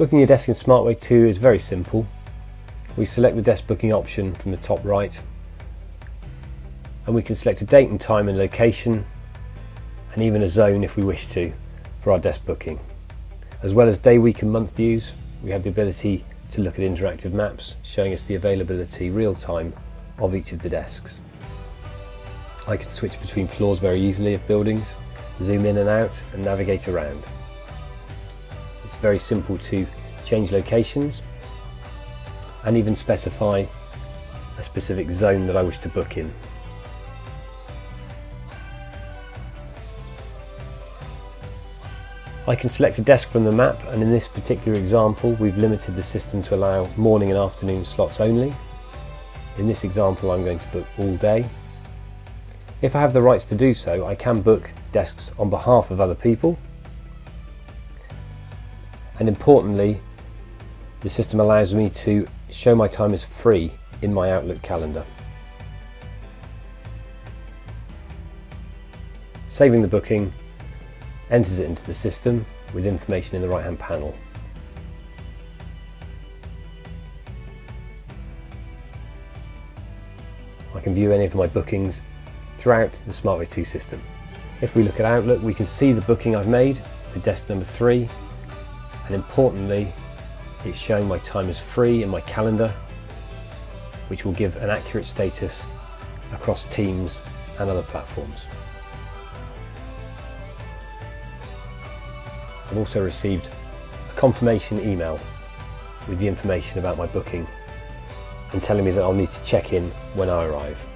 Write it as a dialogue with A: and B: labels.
A: Booking a desk in SmartWay 2 is very simple. We select the desk booking option from the top right and we can select a date and time and location and even a zone if we wish to for our desk booking. As well as day, week and month views, we have the ability to look at interactive maps showing us the availability real time of each of the desks. I can switch between floors very easily of buildings, zoom in and out and navigate around. It's very simple to change locations and even specify a specific zone that I wish to book in. I can select a desk from the map and in this particular example we've limited the system to allow morning and afternoon slots only. In this example I'm going to book all day. If I have the rights to do so I can book desks on behalf of other people and importantly the system allows me to show my time as free in my Outlook calendar. Saving the booking enters it into the system with information in the right hand panel. I can view any of my bookings throughout the SmartWay 2 system. If we look at Outlook we can see the booking I've made for desk number 3 and importantly it's showing my time as free in my calendar which will give an accurate status across Teams and other platforms. I've also received a confirmation email with the information about my booking and telling me that I'll need to check in when I arrive.